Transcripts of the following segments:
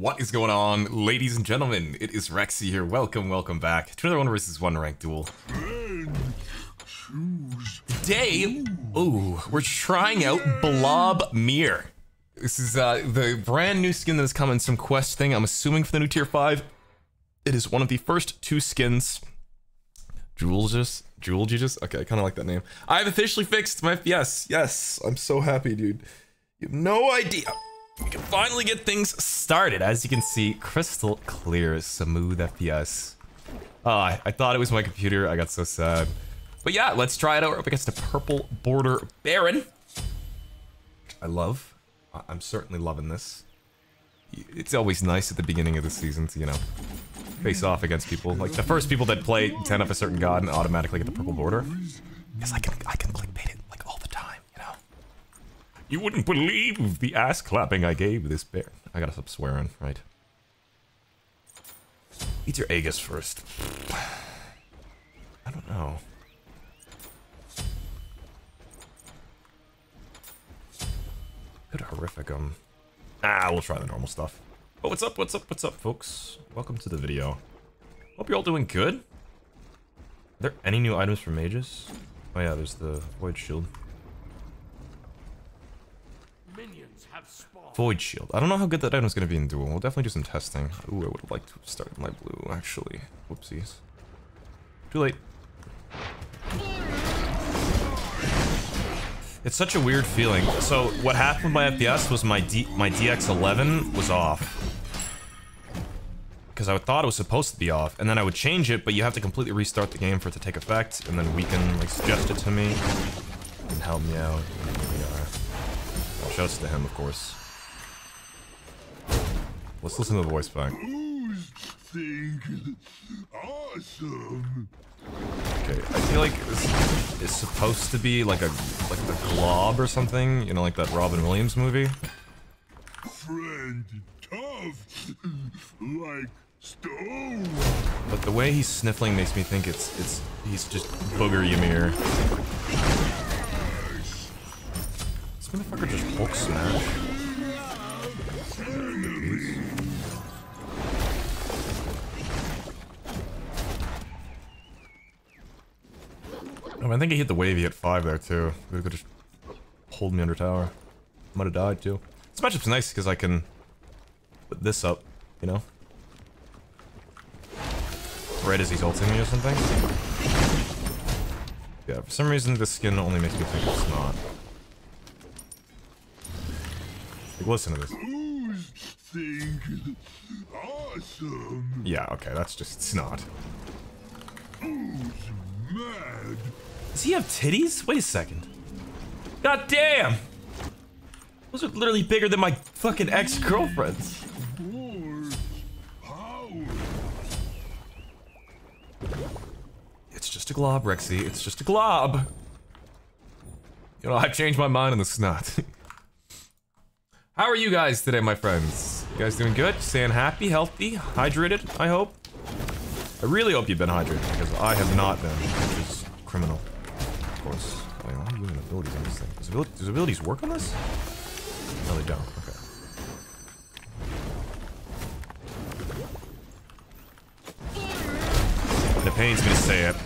What is going on, ladies and gentlemen? It is Rexsi here. Welcome, welcome back to another one versus one ranked duel. Today, ooh, we're trying out Blob Mir. This is uh, the brand new skin that has come in some quest thing. I'm assuming for the new tier five. It is one of the first two skins. Jewelgis? Jewelgis? Okay, I kind of like that name. I've officially fixed my FPS. Yes, I'm so happy, dude. You have no idea. We can finally get things started. As you can see, crystal clear, smooth FPS. Oh, ah, I, I thought it was my computer. I got so sad. But yeah, let's try it out. Up against a purple border Baron. I love. I'm certainly loving this. It's always nice at the beginning of the season to, you know, face off against people. Like the first people that play 10 of a certain god and automatically get the purple border. Because I can, I can clickbait it like all the time, you know? You wouldn't believe the ass clapping I gave this bear. I gotta stop swearing, right? Eat your Aegis first. I don't know. Good horrific, um... Ah, we'll try the normal stuff. Oh, what's up, what's up, what's up, folks? Welcome to the video. Hope you're all doing good. Are there any new items for mages? Oh yeah, there's the Void Shield. Minions have spawned. Void Shield. I don't know how good that item's gonna be in duel. We'll definitely do some testing. Ooh, I would have liked to start my blue, actually. Whoopsies. Too late. It's such a weird feeling. So what happened with my FPS was my D my DX11 was off. Because I thought it was supposed to be off, and then I would change it, but you have to completely restart the game for it to take effect, and then we can like suggest it to me and help me out. Shouts to him, of course. Let's listen to the voice back. Think awesome? Okay, I feel like it's, it's supposed to be like a like the glob or something, you know, like that Robin Williams movie. Friend tough like stone. But the way he's sniffling makes me think it's it's he's just booger Ymir. Motherfucker just Hulk smash. Oh, I think he hit the wavy at five there too. He could just hold me under tower. Might have died too. This matchup's nice because I can put this up, you know? Right as he's ulting me or something. Yeah, for some reason this skin only makes me think it's not. Like, listen to this. Awesome? Yeah, okay, that's just snot. Mad? Does he have titties? Wait a second. God damn! Those are literally bigger than my fucking ex-girlfriend's. It's just a glob, Rexsi. It's just a glob. You know, I've changed my mind on the snot. How are you guys today, my friends? You guys doing good? Staying happy, healthy, hydrated, I hope? I really hope you've been hydrated, because I have not been, which is criminal. Of course. Wait, why are you using abilities on this thing? Does, abil does abilities work on this? No, they don't. Okay. It pains me to say it.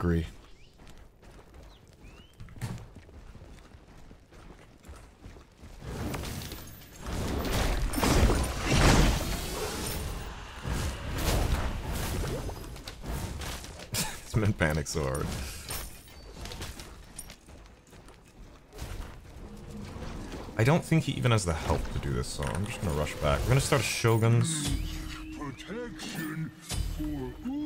Agree. this man panics so hard. I don't think he even has the help to do this, so I'm just gonna rush back. We're gonna start a Shoguns. Protection for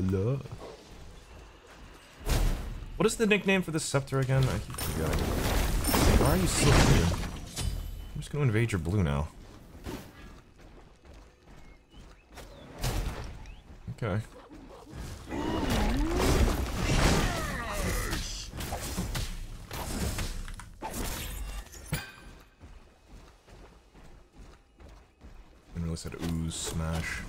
la la. What is the nickname for this scepter again? I keep forgetting. Why are you still here? I'm just gonna invade your blue now. Okay. Realize it ooze smash.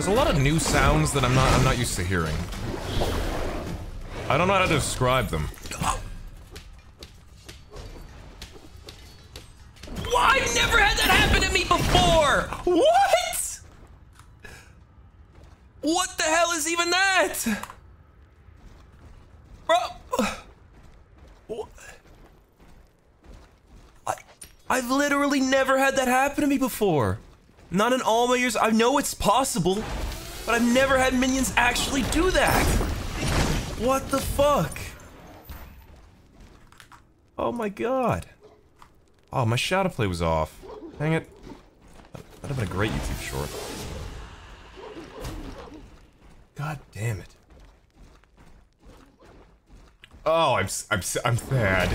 There's a lot of new sounds that I'm not I'm not used to hearing. I don't know how to describe them. Why? I've never had that happen to me before! What? What the hell is even that? Bro. What? I, I've literally never had that happen to me before. Not in all my years. I know it's possible, but I've never had minions actually do that. What the fuck? Oh my god. Oh, my ShadowPlay was off. Dang it. That'd have been a great YouTube short. God damn it. Oh, I'm I'm I'm sad.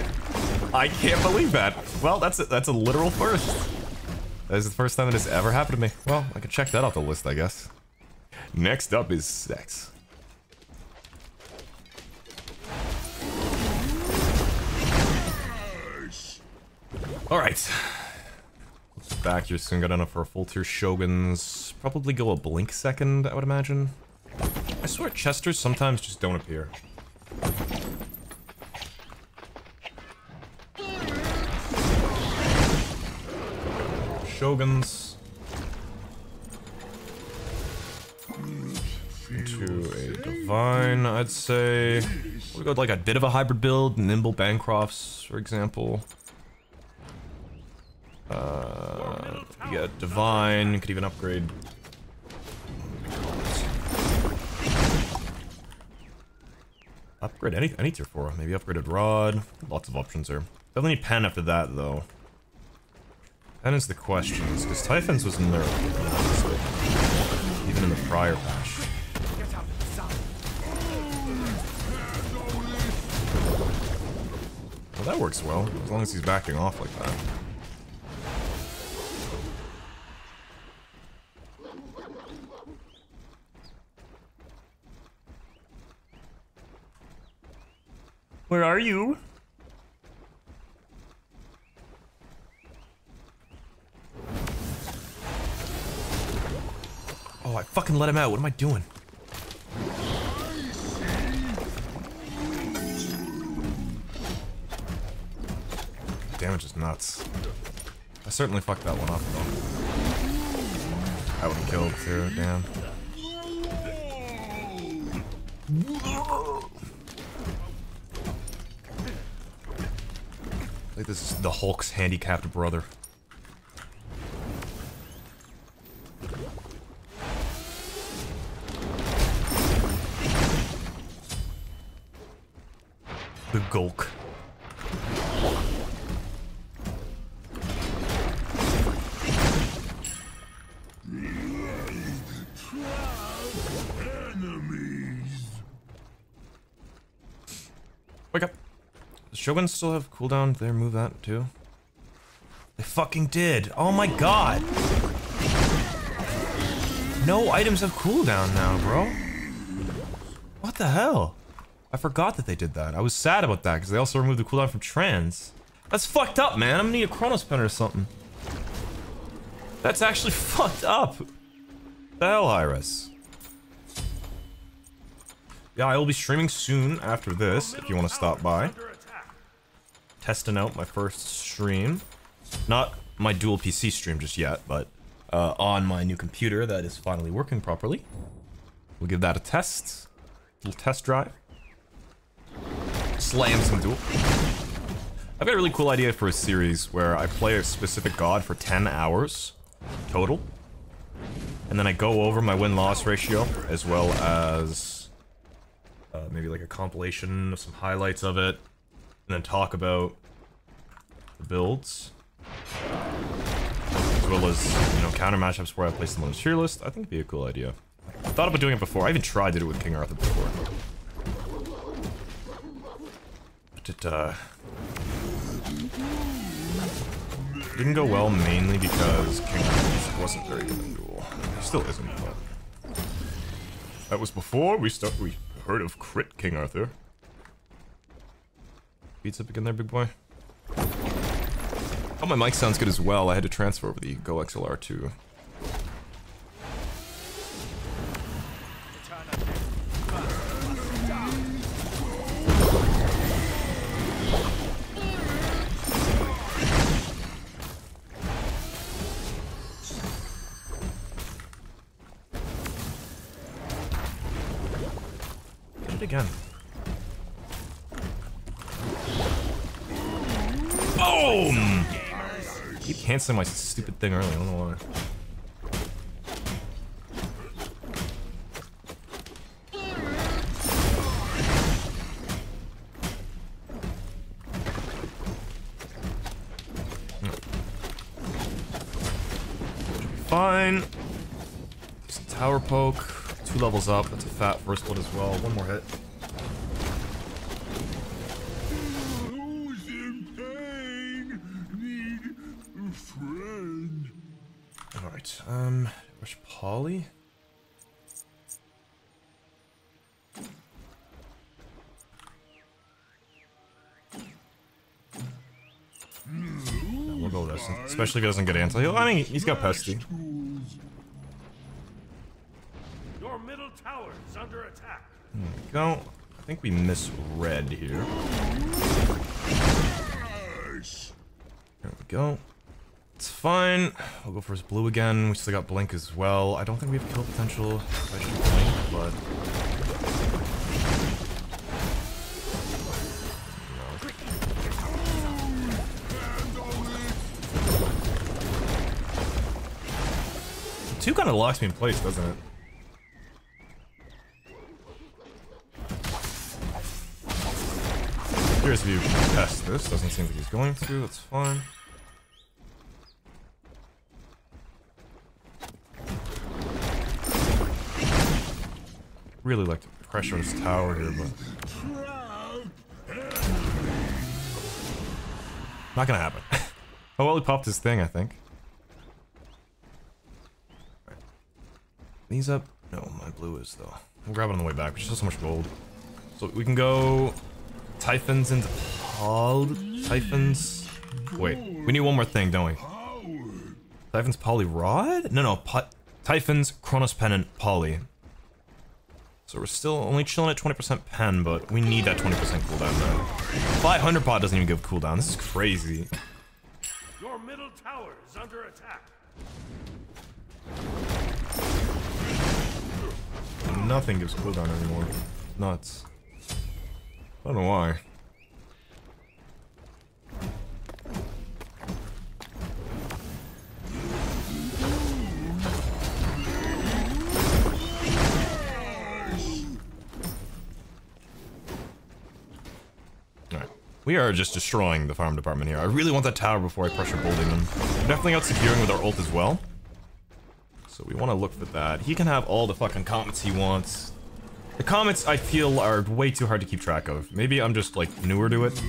I can't believe that. Well, that's a, that's a literal first. That is the first time that has ever happened to me. Well, I can check that off the list, I guess. Next up is sex. All right. Back here soon. Got enough for a full tier Shoguns. Probably go a blink second, I would imagine. I swear Chesters sometimes just don't appear. Shoguns. Into a Divine, I'd say. We go with like a bit of a hybrid build, Nimble Bancrofts, for example. Uh, got Divine, could even upgrade. Upgrade any, any tier 4, maybe upgraded Rod. Lots of options here. Definitely Pen after that, though. Pen is the questions, because Typhons was nerfed, honestly. Even in the prior patch. Well, that works well, as long as he's backing off like that. Where are you? Fucking let him out. What am I doing? Damage is nuts. I certainly fucked that one up, though. That one killed, too. Damn. Like this is the Hulk's handicapped brother. Wake up. Does Shogun still have cooldown? They remove that too? They fucking did. Oh my god. No items have cooldown now, bro. What the hell? I forgot that they did that. I was sad about that because they also removed the cooldown from trans. That's fucked up, man. I'm gonna need a Chronos pen or something. That's actually fucked up. The hell, Iris? Yeah, I will be streaming soon after this, if you want to stop by. Testing out my first stream. Not my dual PC stream just yet, but uh, on my new computer that is finally working properly. We'll give that a test. little test drive. Slam some duel. I've got a really cool idea for a series where I play a specific god for 10 hours total. And then I go over my win-loss ratio as well as uh, maybe like a compilation of some highlights of it, and then talk about the builds, as well as you know counter matchups where I place them on the tier list. I think it'd be a cool idea. I thought about doing it before. I even tried to do it with King Arthur before, but it uh, didn't go well mainly because King Arthur wasn't very good in duel. Still isn't, but... That was before we start. We heard of Crit King Arthur. Beats up again there, big boy. Oh, my mic sounds good as well. I had to transfer over the GoXLR to it again. Boom! Keep canceling my stupid thing early, I don't know why. Hmm. Fine. Just tower poke. Two levels up. That's a fat first blood as well. One more hit. Alright, um, where's Poly? No, we'll go this, especially if he doesn't get anti-heal. I mean, he's got Pesty. Tower is under attack. Go. I think we misread here. There we go. It's fine. We'll go for his blue again. We still got Blink as well. I don't think we have kill potential. I should Blink, but... Two kind of locks me in place, doesn't it? Curious if you test this. Doesn't seem like he's going to. That's fine. Really like to pressure this tower here, but not gonna happen. oh well, he popped his thing, I think. These up? No, my blue is though. We'll grab it on the way back. We just so much gold. So we can go Typhons and Paul. Typhons. Wait, we need one more thing, don't we? Typhon's Poly Rod? No, no. Pi Typhon's Chronos Pendant Poly. So we're still only chilling at 20% pen, but we need that 20% cooldown now. 500 pot doesn't even give cooldown. This is crazy. Your middle tower is under attack. Nothing gives cooldown anymore. Nuts. I don't know why. Alright. We are just destroying the farm department here. I really want that tower before I pressure building them. We're definitely out securing with our ult as well. So we want to look for that. He can have all the fucking comments he wants. The comments I feel are way too hard to keep track of. Maybe I'm just like newer to it.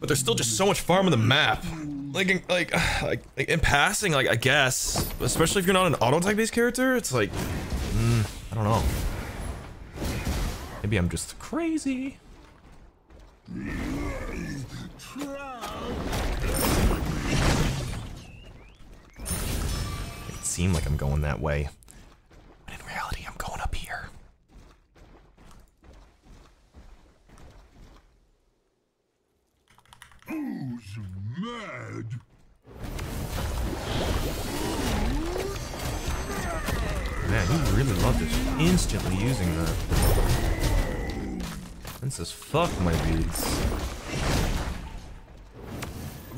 But there's still just so much farm on the map. Like, in, like, like, like, in passing, like, I guess. Especially if you're not an auto-type based character, it's like, mm, I don't know. Maybe I'm just crazy. It seemed like I'm going that way. Fuck my beads.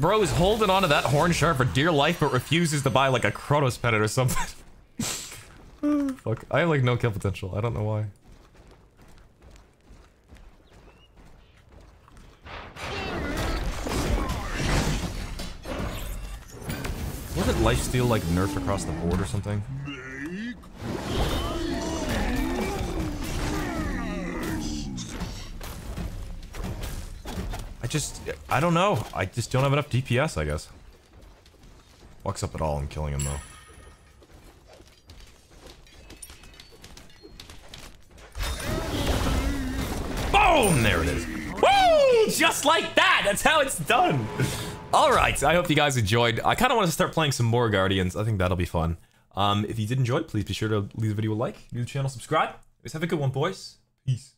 Bro is holding onto that horn sharp for dear life, but refuses to buy like a Chronos Pendant or something. fuck, I have like no kill potential. I don't know why. Wasn't lifesteal like nerfed across the board or something? just, I don't know. I just don't have enough DPS, I guess. Walks up at all and killing him, though. Boom! There it is. Woo! Just like that! That's how it's done! Alright, I hope you guys enjoyed. I kind of want to start playing some more Guardians. I think that'll be fun. Um, if you did enjoy, please be sure to leave the video a like, new channel, subscribe. Always have a good one, boys. Peace.